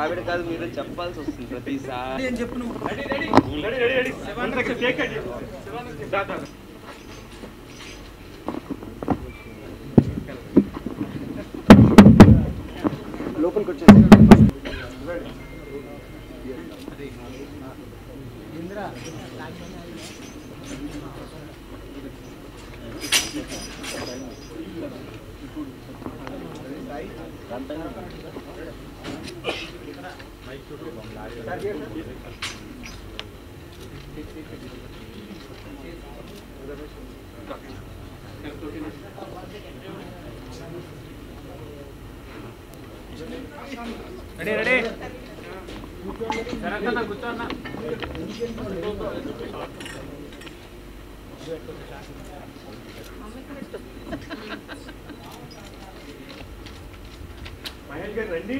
ఆవిడ కాదు మీరు చెప్పాల్సి వస్తుంది ప్రతిసారి నేను చెప్పు నువ్వు లోపలికి వచ్చేసి రెడీ రెడీ శరత్ అన్న కూర్చోన్న మహేష్ గారు. రండి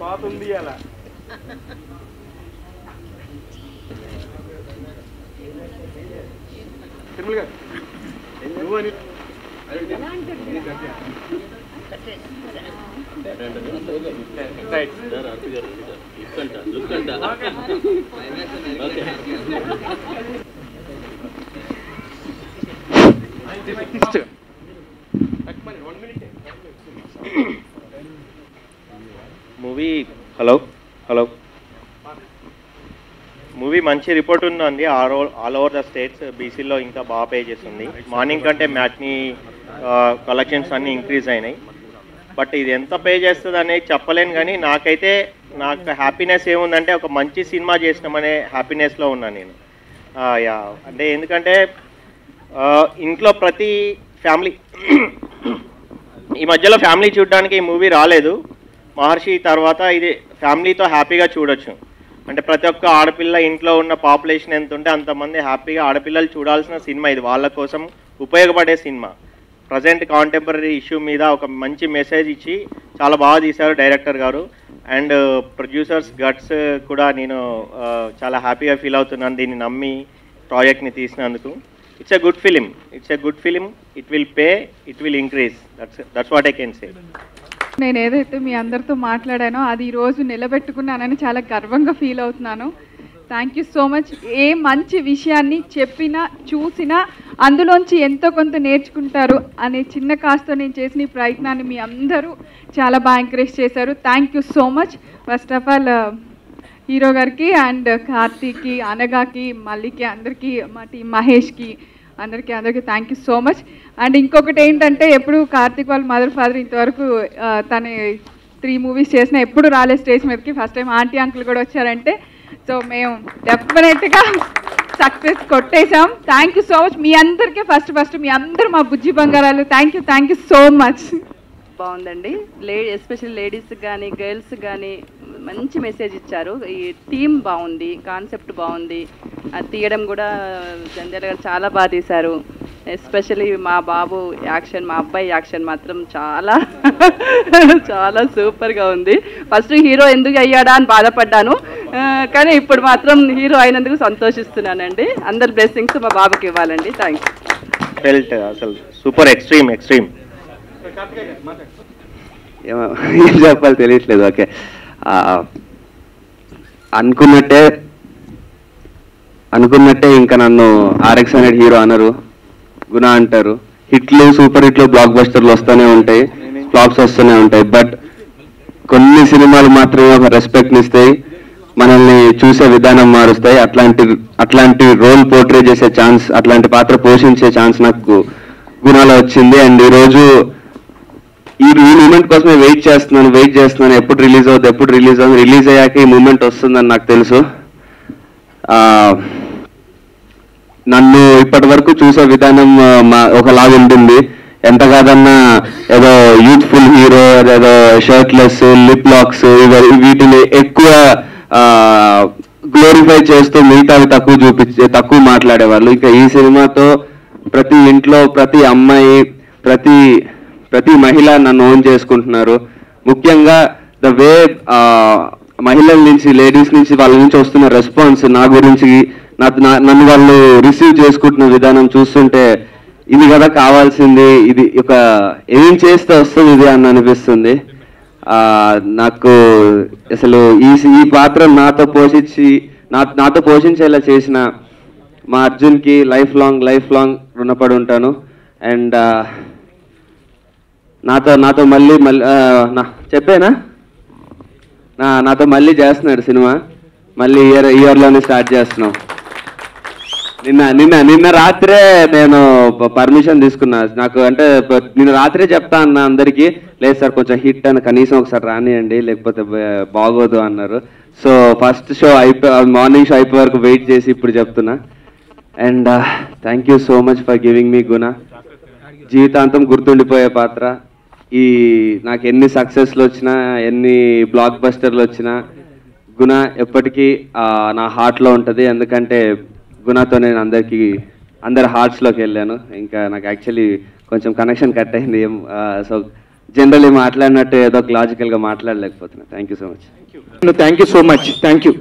పాత ఉంది అలా తిరుమల గారు నువ్వు అని మూవీ హలో హలో. మూవీ మంచి రిపోర్ట్ ఉందండి. All over all over the states బీసీలో ఇంకా బాగా పే చేస్తుంది. మార్నింగ్ కంటే మ్యాట్ని కలెక్షన్స్ అన్నీ ఇంక్రీజ్ అయినాయి. బట్ ఇది ఎంత పే చేస్తుంది అనేది చెప్పలేను కానీ నాకైతే నాకు హ్యాపీనెస్ ఏముందంటే ఒక మంచి సినిమా చేసినామనే హ్యాపీనెస్లో ఉన్నాను నేను. ఆ, యా. అంటే ఎందుకంటే ఇంట్లో ప్రతి ఫ్యామిలీ ఈ మధ్యలో ఫ్యామిలీ చూడడానికి ఈ మూవీ రాలేదు. మహర్షి తర్వాత ఇది ఫ్యామిలీతో హ్యాపీగా చూడొచ్చు. అంటే ప్రతి ఒక్క ఆడపిల్ల ఇంట్లో ఉన్న పాపులేషన్ ఎంత ఉంటే అంతమంది హ్యాపీగా ఆడపిల్లలు చూడాల్సిన సినిమా ఇది. వాళ్ళ కోసం ఉపయోగపడే సినిమా. ప్రజెంట్ కాంటెంపరీ ఇష్యూ మీద ఒక మంచి మెసేజ్ ఇచ్చి చాలా బాగా తీశారు డైరెక్టర్ గారు. అండ్ uh, ప్రొడ్యూసర్స్ గట్స్ కూడా నేను uh, చాలా హ్యాపీగా ఫీల్ అవుతున్నాను దీన్ని నమ్మి ప్రాజెక్ట్ని తీసినందుకు. It's a good film it's a good film it will pay it will increase that's that's what I can say నేను ఏదైతే మీ అందరితో మాట్లాడానో అది ఈరోజు నిలబెట్టుకున్నానని చాలా గర్వంగా ఫీల్ అవుతున్నాను. థ్యాంక్ యూ సో మచ్ ఏ మంచి విషయాన్ని చెప్పినా చూసినా అందులోంచి ఎంతో కొంత నేర్చుకుంటారు అనే చిన్న కాస్తో నేను చేసిన ఈ ప్రయత్నాన్ని మీ అందరూ చాలా బాగా ఎంకరేజ్ చేశారు. Thank you so much first of all hero గారికి అండ్ కార్తీక్కి అనగాకి మల్లికి అందరికీ మా టీం మహేష్కి అందరికీ అందరికీ thank you so much and ఇంకొకటి ఏంటంటే ఎప్పుడు కార్తీక్ వాళ్ళ మదర్ ఫాదర్ ఇంతవరకు తన త్రీ మూవీస్ చేసినా ఎప్పుడు రాలేదు స్టేజ్ మీదకి. ఫస్ట్ టైం ఆంటీ అంకుల్ కూడా వచ్చారంటే సో మేము డెఫినెట్గా సక్సెస్ కొట్టేశాం. థ్యాంక్ యూ సో మచ్ మీ అందరికీ ఫస్ట్ ఫస్ట్ మీ అందరు మా బుజ్జి బంగారాలు. Thank you thank you so much బాగుందండి. లే ఎస్పెషల్ లేడీస్ కానీ గర్ల్స్ కానీ మంచి మెసేజ్ ఇచ్చారు. ఈ థీమ్ బాగుంది కాన్సెప్ట్ బాగుంది. అది తీయడం కూడా జంజాల గారు చాలా బాగా తీశారు. ఎస్పెషల్లీ మా బాబు యాక్షన్ మా అబ్బాయి యాక్షన్ మాత్రం చాలా చాలా సూపర్గా ఉంది. ఫస్ట్ హీరో ఎందుకు అయ్యాడా అని బాధపడ్డాను. కానీ ఇప్పుడు మాత్రం హీరో అయినందుకు సంతోషిస్తున్నానండి. అందరి బ్లెస్సింగ్స్ మా బాబుకి ఇవ్వాలండి. థ్యాంక్స్ ఫెల్ట్ అసలు సూపర్ ఎక్స్ట్రీమ్ ఎక్స్ట్రీమ్. ఏమో ఏం చెప్పాలి తెలియట్లేదు. ఓకే. అనుకున్నట్టే అనుకున్నట్టే ఇంకా నన్ను ఆర్ఎక్స్ అనే హీరో అనరు. గుణ అంటారు. హిట్లు సూపర్ హిట్లు బ్లాక్ బస్టర్లు వస్తూనే ఉంటాయి. ఫ్లాప్స్ వస్తూనే ఉంటాయి. బట్ కొన్ని సినిమాలు మాత్రమే ఒక రెస్పెక్ట్ ఇస్తాయి. మనల్ని చూసే విధానం మారుస్తాయి. అట్లాంటి అట్లాంటి రోల్ పోర్ట్రే చేసే ఛాన్స్ అట్లాంటి పాత్ర పోషించే ఛాన్స్ నాకు గుణాలు వచ్చింది. అండ్ ఈరోజు ఈ ఈ మూమెంట్ కోసమే వెయిట్ చేస్తున్నాను వెయిట్ చేస్తున్నాను. ఎప్పుడు రిలీజ్ అవుతుంది ఎప్పుడు రిలీజ్ అవుతుంది రిలీజ్ అయ్యాక ఈ మూమెంట్ వస్తుందని నాకు తెలుసు. నన్ను ఇప్పటి వరకు చూసే విధానం మా- ఒకలాగా ఉంటుంది ఎంత కాదన్నా ఏదో యూత్ఫుల్ హీరో ఏదో షర్ట్లెస్ లిప్ లాక్స్ వీటిని ఎక్కువ గ్లోరిఫై చేస్తూ మిగతావి తక్కువ చూపించే తక్కువ మాట్లాడేవాళ్ళు. ఇక ఈ సినిమాతో ప్రతి ఇంట్లో ప్రతి అమ్మాయి ప్రతి ప్రతి మహిళ నన్ను ఓన్ చేసుకుంటున్నారు. ముఖ్యంగా ద వే మహిళల నుంచి లేడీస్ నుంచి వాళ్ళ నుంచి వస్తున్న రెస్పాన్స్ నా గురించి నా- నన్ను వాళ్ళు రిసీవ్ చేసుకుంటున్న విధానం చూస్తుంటే ఇది కదా కావాల్సింది ఇది ఒక ఏం చేస్తే వస్తుంది ఇది అని అనిపిస్తుంది. నాకు అసలు ఈ ఈ పాత్ర నాతో పోషించి నా నాతో పోషించేలా చేసిన మా అర్జున్కి లైఫ్ లాంగ్ లైఫ్ లాంగ్ రుణపడి ఉంటాను. అండ్ నాతో నాతో మళ్ళీ మళ్ళీ నా చెప్పేనా? నా నాతో మళ్ళీ చేస్తున్నాడు సినిమా. మళ్ళీ ఇయర్ ఇయర్లోనే స్టార్ట్ చేస్తున్నాం. నిన్న నిన్న నిన్న రాత్రే నేను పర్మిషన్ తీసుకున్నా. నాకు అంటే నిన్న రాత్రే చెప్తా అన్న అందరికీ లేదు సార్ కొంచెం హిట్ అని కనీసం ఒకసారి రానియండి లేకపోతే బాగోదు అన్నారు. సో ఫస్ట్ షో అయిపోయి మార్నింగ్ షో అయిపోయే వరకు వెయిట్ చేసి ఇప్పుడు చెప్తున్నా. And thank you so much for giving మీ గుణ. జీవితాంతం గుర్తుండిపోయే పాత్ర. ఈ నాకు ఎన్ని సక్సెస్లు వచ్చినా ఎన్ని బ్లాక్ బస్టర్లు వచ్చినా గుణ ఎప్పటికీ నా హార్ట్లో ఉంటుంది. ఎందుకంటే గుణతో నేను అందరికీ అందరి హార్ట్స్లోకి వెళ్ళాను. ఇంకా నాకు యాక్చువల్లీ కొంచెం కనెక్షన్ కట్ అయింది. ఏం సో జనరల్లీ మాట్లాడినట్టు ఏదో ఒక లాజికల్గా మాట్లాడలేకపోతున్నాను thank you so much thank you so much thank you